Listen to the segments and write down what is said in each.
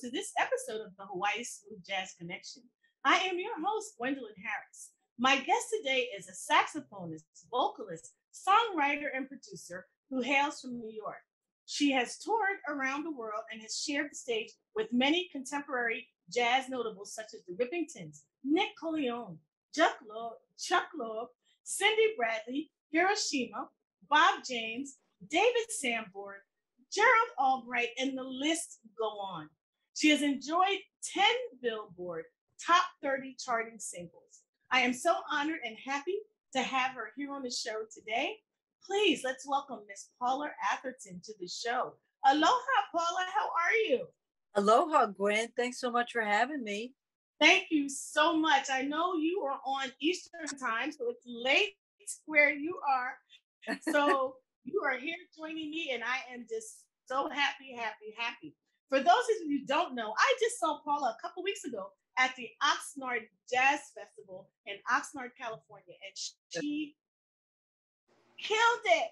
To this episode of the Hawaii Smooth Jazz Connection. I am your host, Gwendolyn Harris. My guest today is a saxophonist, vocalist, songwriter, and producer who hails from New York. She has toured around the world and has shared the stage with many contemporary jazz notables such as the Rippingtons, Nick Colionne, Chuck Loeb, Chuck Cindy Bradley, Hiroshima, Bob James, David Sanborn, Gerald Albright, and the list go on. She has enjoyed 10 Billboard top 30 charting singles. I am so honored and happy to have her here on the show today. Please let's welcome Miss Paula Atherton to the show. Aloha, Paula. How are you? Aloha, Gwen. Thanks so much for having me. Thank you so much. I know you are on Eastern time, so it's late where you are. So you are here joining me, and I am just so happy, happy, happy. For those of you who don't know, I just saw Paula a couple weeks ago at the Oxnard Jazz Festival in Oxnard, California, and she killed it.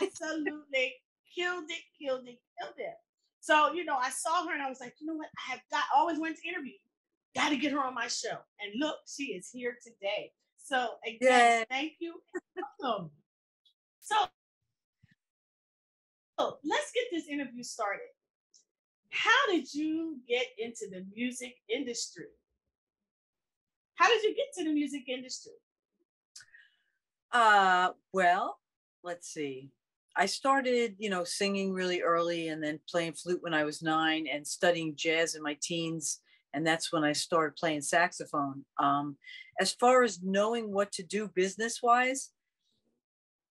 Absolutely killed it, killed it, killed it. So, you know, I saw her and I was like, you know what? I have got I always wanted to interview. Got to get her on my show. And look, she is here today. So again, thank you. Welcome. So, so let's get this interview started. How did you get into the music industry? How did you get to the music industry? Uh, well, let's see. I started, you know, singing really early and then playing flute when I was nine and studying jazz in my teens. And that's when I started playing saxophone. Um, as far as knowing what to do business wise,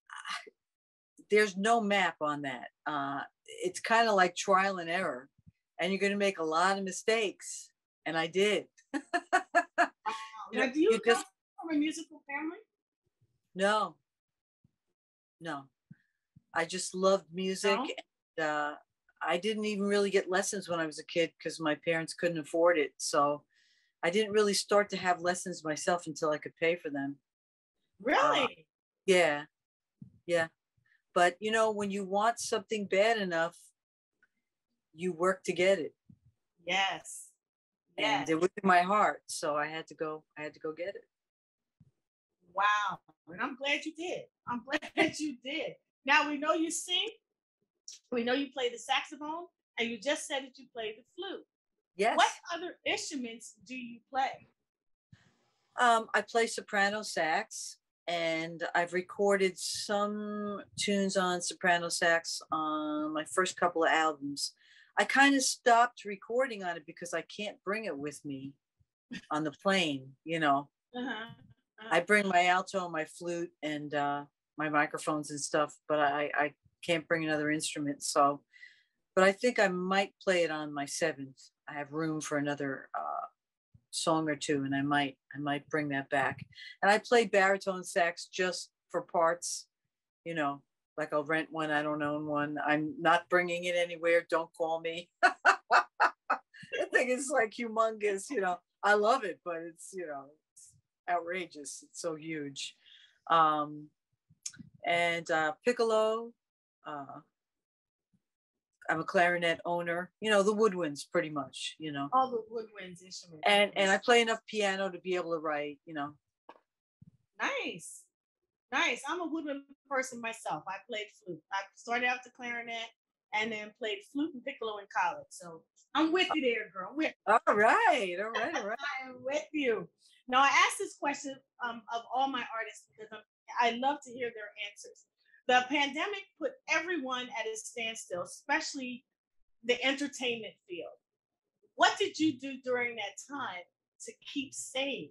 there's no map on that. Uh, it's kind of like trial and error, and you're going to make a lot of mistakes. And I did. wow. Now, do you, you come just, from a musical family? No, no. I just loved music. No? And, uh, I didn't even really get lessons when I was a kid because my parents couldn't afford it. So I didn't really start to have lessons myself until I could pay for them. Really? Uh, yeah. Yeah. But you know, when you want something bad enough, you work to get it. Yes. yes. And it was in my heart. So I had to go, I had to go get it. Wow. And I'm glad you did. I'm glad you did. Now we know you sing. We know you play the saxophone, and you just said that you play the flute. Yes. What other instruments do you play? Um, I play soprano sax, and I've recorded some tunes on soprano sax on my first couple of albums. I kind of stopped recording on it because I can't bring it with me on the plane, you know. Uh-huh. Uh-huh. I bring my alto, and my flute, and uh, my microphones and stuff, but I, I can't bring another instrument. So, but I think I might play it on my seventh. I have room for another uh, song or two, and I might I might bring that back. And I play baritone sax just for parts, you know, like I'll rent one. I don't own one. I'm not bringing it anywhere. Don't call me. I thing is like humongous, you know. I love it, but it's you know, it's outrageous. It's so huge. Um, and uh, piccolo. Uh, I'm a clarinet owner. You know the woodwinds, pretty much. You know all the woodwinds instruments. And and I play enough piano to be able to write. You know. Nice, nice. I'm a woodwind person myself. I played flute. I started out the clarinet and then played flute and piccolo in college. So I'm with you there, girl. I'm with all right, all right, all right. I'm with you. Now I asked this question um, of all my artists because I'm I love to hear their answers. The pandemic put everyone at a standstill, especially the entertainment field. What did you do during that time to keep sane?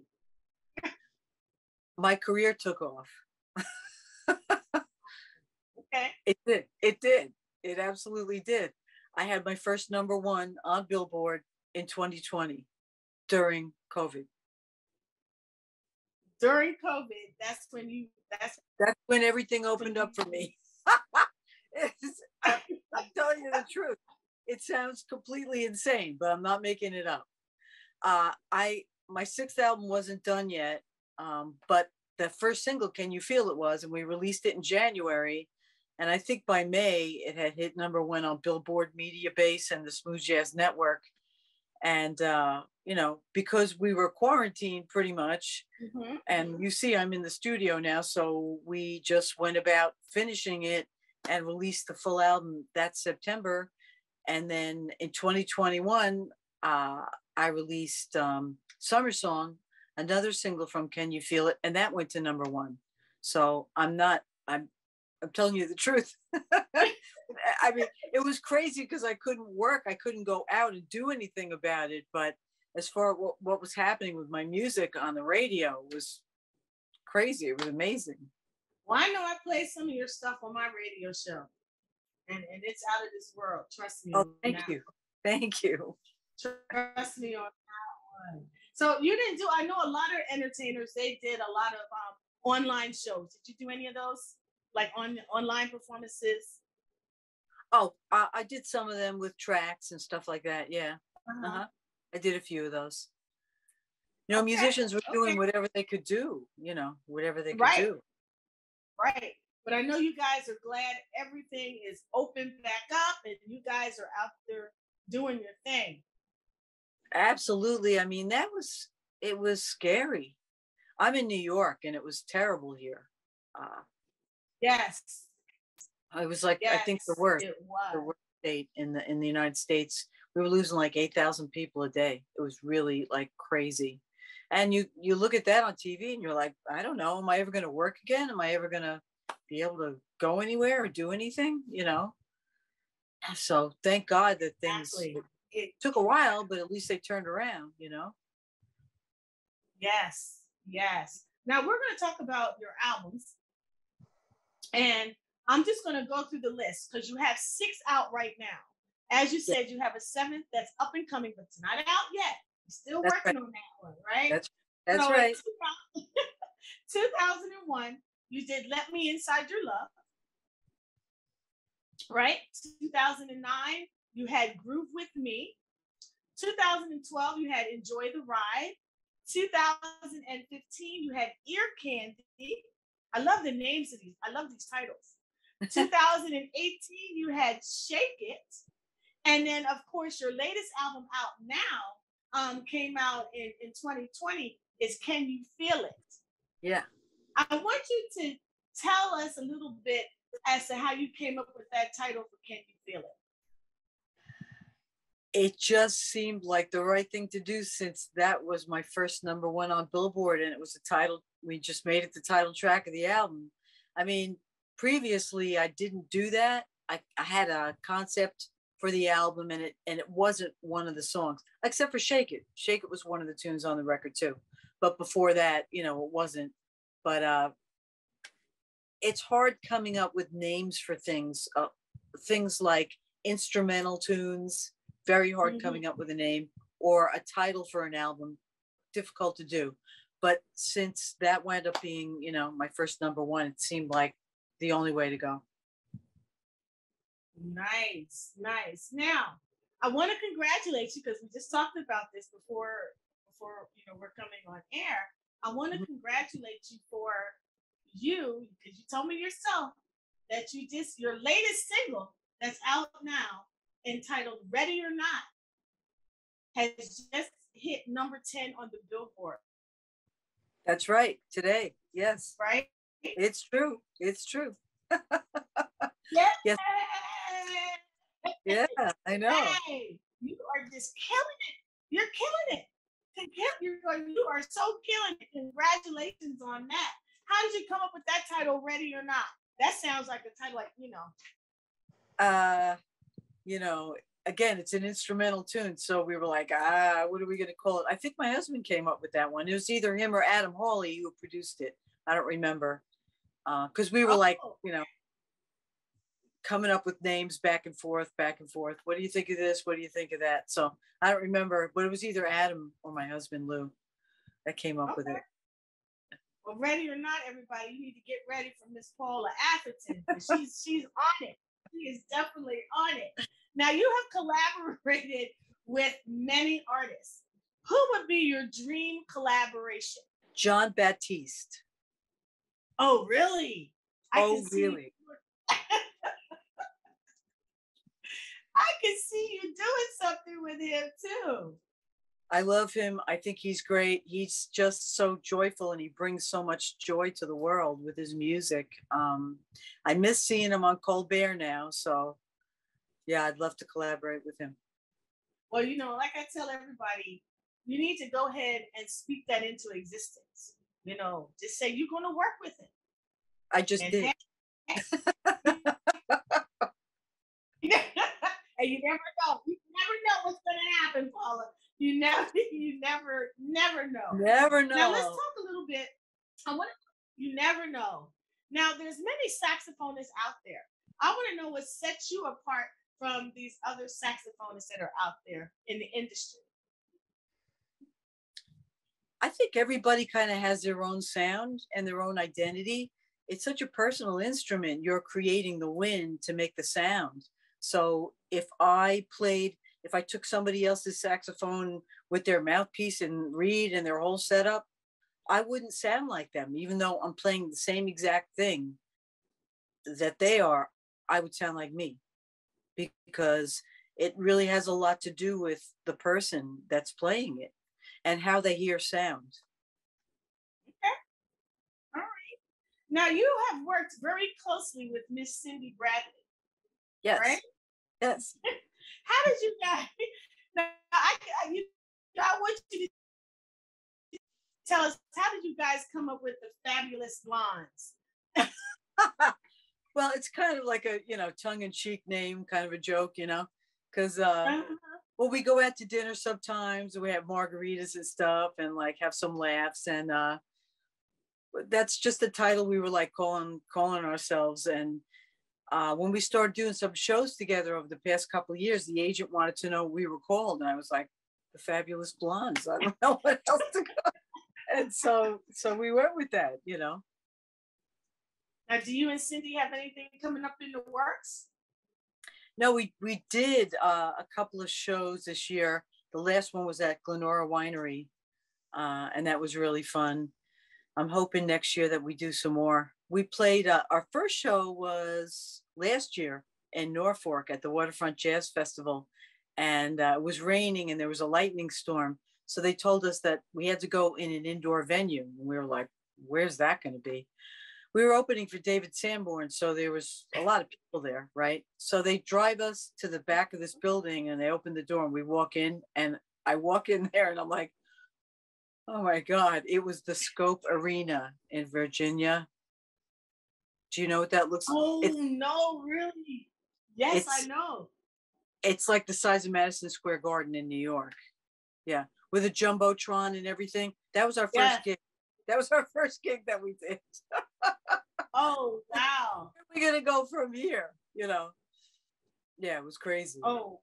My career took off. Okay. It did. It did. It absolutely did. I had my first number one on Billboard in 2020 during COVID during COVID, that's when you that's that's when everything opened up for me. I, I'm telling you the truth. It sounds completely insane, but I'm not making it up. Uh, I my sixth album wasn't done yet, um, but the first single, "Can You Feel It," was, and we released it in January, And I think by May it had hit number one on Billboard Media Base and the Smooth Jazz Network. And uh, you know, because we were quarantined pretty much, Mhm. and you see I'm in the studio now, so we just went about finishing it and released the full album that September. And then in 2021, uh, I released um, Summer Song, another single from Can You Feel It, and that went to number one. So I'm not, I'm, I'm telling you the truth. I mean, it was crazy because I couldn't work, I couldn't go out and do anything about it. But as far as what, what was happening with my music on the radio was crazy. It was amazing. Well, I know I play some of your stuff on my radio show, and, and it's out of this world. Trust me. Oh, thank that. you. Thank you. Trust me on that one. So you didn't do. I know a lot of entertainers. They did a lot of um, online shows. Did you do any of those, like on online performances? Oh, I, I did some of them with tracks and stuff like that. Yeah. Uh-huh. Uh-huh. I did a few of those. You know, Okay, musicians were doing okay. whatever they could do, you know, whatever they could Right. do. Right. But I know you guys are glad everything is open back up and you guys are out there doing your thing. Absolutely. I mean, that was it was scary. I'm in New York and it was terrible here. Uh Yes. it was like Yes. I think the worst, It the worst state in the in the United States. We were losing like 8,000 people a day. It was really like crazy. And you you look at that on TV and you're like, I don't know, am I ever going to work again? Am I ever going to be able to go anywhere or do anything, you know? So thank God that things Exactly. It, took a while, but at least they turned around, you know? yes. Yes. Now we're going to talk about your albums. And I'm just going to go through the list because you have six out right now. As you said, you have a seventh that's up and coming, but it's not out yet. You're still That's working on that one, right? That's That's So right. 2001, you did Let Me Inside Your Love. Right? 2009, you had Groove With Me. 2012, you had Enjoy the Ride. 2015, you had Ear Candy. I love the names of these. I love these titles. 2018, you had Shake It. And then, of course, your latest album out now um, came out in, in 2020 is Can You Feel It? Yeah. I want you to tell us a little bit as to how you came up with that title for Can You Feel It? It just seemed like the right thing to do since that was my first number one on Billboard and it was the title. We just made it the title track of the album. I mean, previously I didn't do that. I, I had a concept for the album and it and it wasn't one of the songs except for Shake It. Shake It was one of the tunes on the record too. But before that, you know, it wasn't. But uh it's hard coming up with names for things uh, things like instrumental tunes very hard Mhm. coming up with a name or a title for an album difficult to do but since that wound up being you know my first number one it seemed like the only way to go Nice, nice. Now, I want to congratulate you because we just talked about this before before you know we're coming on air. I want to Mhm. congratulate you for you because you told me yourself that you just your latest single that's out now entitled Ready or Not has just hit number 10 on the Billboard, that's right today yes right? it's true it's true Yeah. Yes. yeah i know Hey, you are just killing it. You're killing it. You're, you are so killing it. Congratulations on that. How did you come up with that title, Ready or Not? That sounds like a title, like, you know, uh you know again it's an instrumental tune. So we were like ah what are we going to call it? I think my husband came up with that one. It was either him or adam hawley who produced it. I don't remember. Because we were like Oh. you know coming up with names back and forth back and forth. What do you think of this? What do you think of that? So i don't remember but it was either adam or my husband lou that came up with it. Well, ready or not, everybody, you need to get ready for Miss Paula Atherton. She's she's on it. She is definitely on it. Now you have collaborated with many artists. Who would be your dream collaboration? Jon Batiste Oh, really? Oh, really? I can see you doing something with him too. I love him. I think he's great. He's just so joyful and he brings so much joy to the world with his music. Um, I miss seeing him on Colbert now. So, yeah, I'd love to collaborate with him. Well, you know, like I tell everybody, you need to go ahead and speak that into existence. You know, just say you're going to work with him. I just and did. and you never know. You never know what's going to happen, Paula. You never, you never, never know. Never know. Now let's talk a little bit. I want to. You never know. Now there's many saxophonists out there. I want to know what sets you apart from these other saxophonists that are out there in the industry. I think everybody kind of has their own sound and their own identity. It's such a personal instrument. You're creating the wind to make the sound. So if I played, if I took somebody else's saxophone with their mouthpiece and reed and their whole setup, I wouldn't sound like them, even though I'm playing the same exact thing that they are. I would sound like me because it really has a lot to do with the person that's playing it and how they hear sound. Okay. All right. Now you have worked very closely with Miss Cindy Bradley. Yes. Right? Yes. how did you guys? Now, I, I, you, I want you to tell us how did you guys come up with the fabulous blondes? well, it's kind of like a you know tongue-in-cheek name, kind of a joke, you know, because uh, uh-huh. well, we go out to dinner sometimes, we have margaritas and stuff, and like have some laughs, and uh, that's just the title we were like calling calling ourselves, and uh, when we started doing some shows together over the past couple of years, the agent wanted to know we were called, and I was like, "The Fabulous Blondes." I don't know what else to go. and so, so we went with that, you know. Now, do you and Cindy have anything coming up in the works? No, we we did uh, a couple of shows this year. The last one was at Glenora Winery, uh, and that was really fun. I'm hoping next year that we do some more. We played uh, our first show was last year in Norfolk at the Waterfront Jazz Festival, and uh, it was raining and there was a lightning storm. So they told us that we had to go in an indoor venue, and we were like, "Where's that going to be?" We were opening for David Sanborn, so there was a lot of people there, right? So they drive us to the back of this building, and they open the door, and we walk in, and I walk in there, and I'm like, "Oh my God!" It was the Scope Arena in Virginia do you know what that looks like? Oh no, really? Yes, I know. It's like the size of Madison Square Garden in New York. Yeah, with a jumbotron and everything. That was our first yes. gig. That was our first gig that we did. oh wow! Where are we gonna go from here? You know? Yeah, it was crazy. Oh.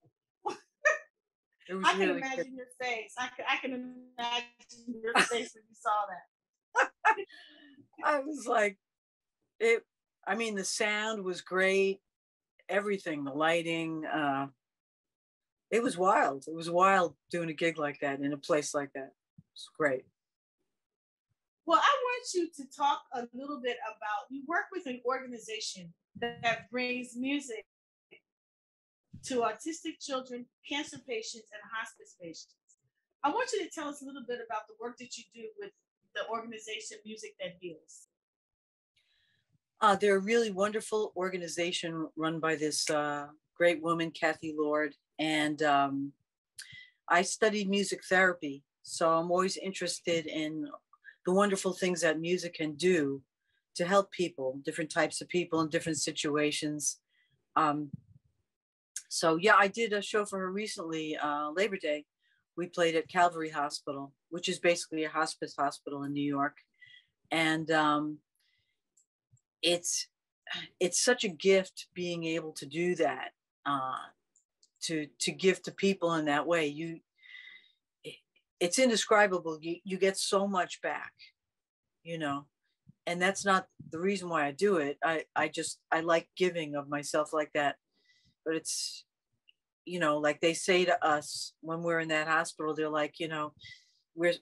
I can really imagine crazy. your face. I can, I can imagine your face when you saw that. I was like, it I mean, the sound was great, everything, the lighting. Uh, it was wild. It was wild doing a gig like that in a place like that. It's great. Well, I want you to talk a little bit about you work with an organization that brings music to autistic children, cancer patients, and hospice patients. I want you to tell us a little bit about the work that you do with the organization Music That Heals. Uh, they're a really wonderful organization run by this uh, great woman, Kathy Lord. And um, I studied music therapy. So I'm always interested in the wonderful things that music can do to help people, different types of people in different situations. Um, so, yeah, I did a show for her recently, uh, Labor Day. We played at Calvary Hospital, which is basically a hospice hospital in New York. And um, it's it's such a gift being able to do that uh, to to give to people in that way you it's indescribable you, you get so much back you know? And that's not the reason why i do it. I i just i like giving of myself like that. But it's you know like they say to us when we're in that hospital they're like you know we're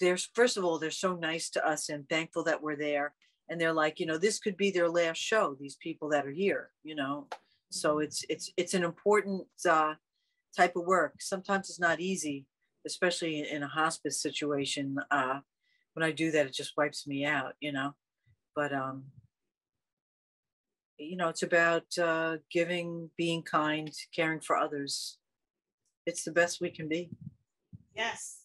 there's first of all they're so nice to us and thankful that we're there. And they're like you know this could be their last show these people that are here you know? So it's it's it's an important uh, type of work. Sometimes it's not easy, especially in a hospice situation. Uh, when I do that, it just wipes me out, you know. But um, you know, it's about uh, giving, being kind, caring for others. It's the best we can be. Yes.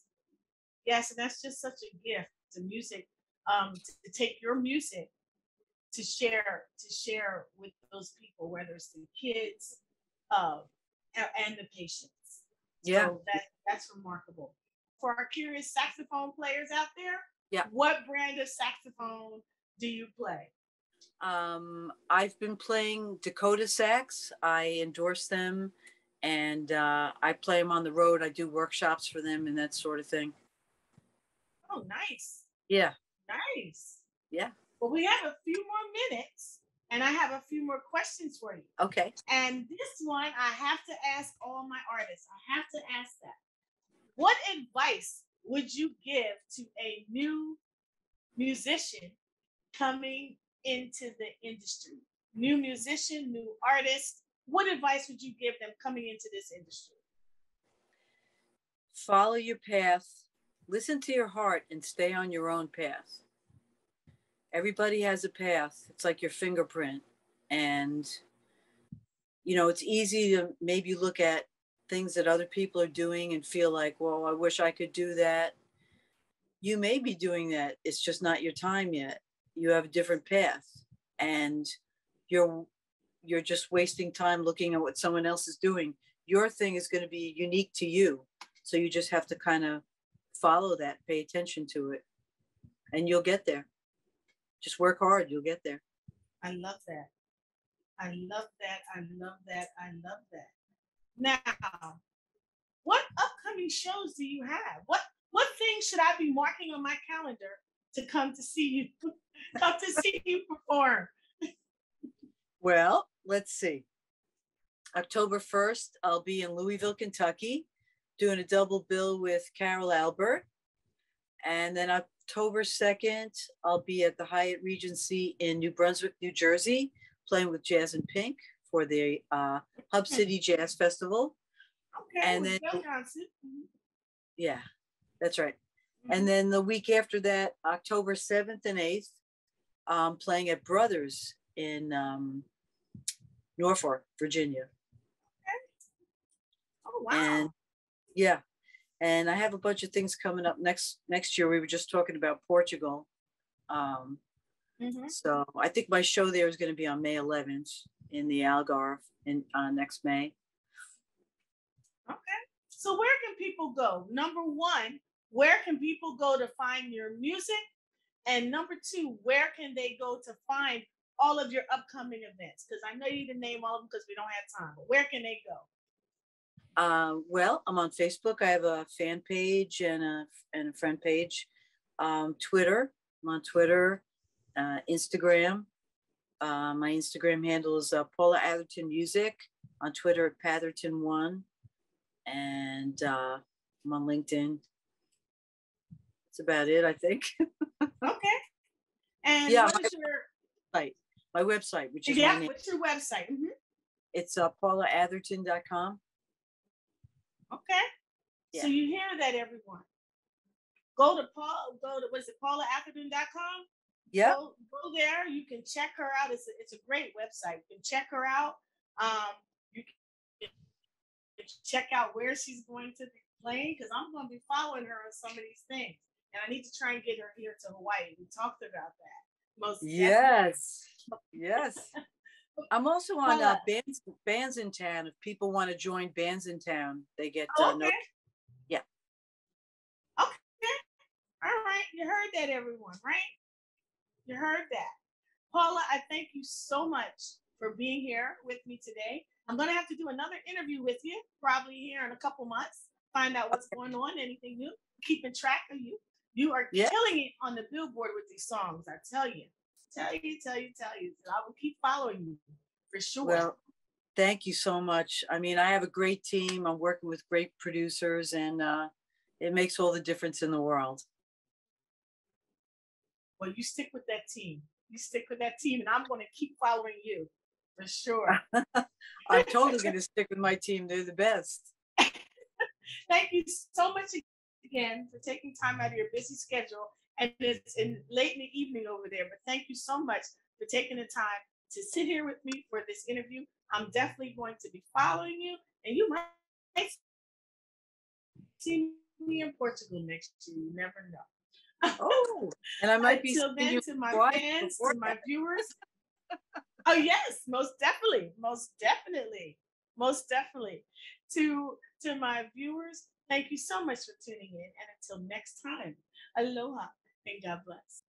Yes, and that's just such a gift to music. Um, to, to take your music to share to share with those people, whether it's the kids uh, and the patients. Yeah, so that that's remarkable. For our curious saxophone players out there, yeah, what brand of saxophone do you play? Um, I've been playing Dakota sax. I endorse them, and uh, I play them on the road. I do workshops for them and that sort of thing. Oh, nice. Yeah. Nice. Yeah. Well, we have a few more minutes, and I have a few more questions for you. Okay. And this one, I have to ask all my artists. I have to ask that. What advice would you give to a new musician coming into the industry? New musician, new artist. What advice would you give them coming into this industry? Follow your path, listen to your heart, and stay on your own path. Everybody has a path. It's like your fingerprint. And, you know, it's easy to maybe look at things that other people are doing and feel like, well, I wish I could do that. You may be doing that. It's just not your time yet. You have a different path. And you're you're just wasting time looking at what someone else is doing. Your thing is going to be unique to you. So you just have to kind of follow that, pay attention to it, and you'll get there. Just work hard, you'll get there. I love that. I love that. I love that. I love that. Now, what upcoming shows do you have? What what things should I be marking on my calendar to come to see you come to see you perform? Well, let's see. October 1st, I'll be in Louisville, Kentucky, doing a double bill with Carol Albert. And then October 2nd, I'll be at the Hyatt Regency in New Brunswick, New Jersey, playing with Jazz in Pink for the uh, Hub City Jazz Festival. Okay. And then, mm-hmm. yeah, that's right. Mm-hmm. And then the week after that, October 7th and 8th, I'm playing at Brothers in um, Norfolk, Virginia. Okay. Oh wow! And yeah, and I have a bunch of things coming up next next year. We were just talking about Portugal, um, mm-hmm. so I think my show there is going to be on May 11th in the Algarve in uh, next May. Okay, so where can people go? Number one, where can people go to find your music? And number two, where can they go to find all of your upcoming events? Because I know you didn't name all of them because we don't have time, but where can they go? Uh, well, I'm on Facebook. I have a fan page and a and a friend page. Um, Twitter. I'm on Twitter, uh, Instagram. Uh, my Instagram handle is uh, Paula Atherton Music. On Twitter at Patherton One, and uh, I'm on LinkedIn. That's about it, I think. okay. And yeah, what is your site? My website, which is yeah. What's your website? Mm-hmm. It's uh, paulaatherton.com. Okay. Yeah. So you hear that, everyone. Go to Paul. Go to what is it? PaulaAtherton.com. Yeah. Go, go, there. You can check her out. It's a, it's a great website. You can check her out. Um, you can check out where she's going to be playing because I'm going to be following her on some of these things, and I need to try and get her here to Hawaii. We talked about that. Most yes, yes. I'm also on uh, bands Bandsintown. If people want to join Bandsintown, they get uh, okay. no. Yeah. Okay. All right. You heard that, everyone, right? You heard that. Paula, I thank you so much for being here with me today. I'm going to have to do another interview with you, probably here in a couple months, find out what's going on, anything new, keeping track of you. You are yeah. killing it on the billboard with these songs, I tell you tell you, tell you, tell you. I will keep following you for sure. Well, thank you so much. I mean, I have a great team. I'm working with great producers, and uh, it makes all the difference in the world. Well, you stick with that team. You stick with that team, and I'm going to keep following you For sure. I'm totally going to stick with my team. They're the best. Thank you so much again for taking time out of your busy schedule. And it's in mm-hmm. late in the evening over there. But thank you so much for taking the time to sit here with me for this interview. I'm definitely going to be following you, and you might see me in Portugal next year. You never know. Oh, and I might be Until then, to my fans, to my viewers. oh yes, most definitely, most definitely, most definitely. To to my viewers, thank you so much for tuning in, and until next time, aloha God bless.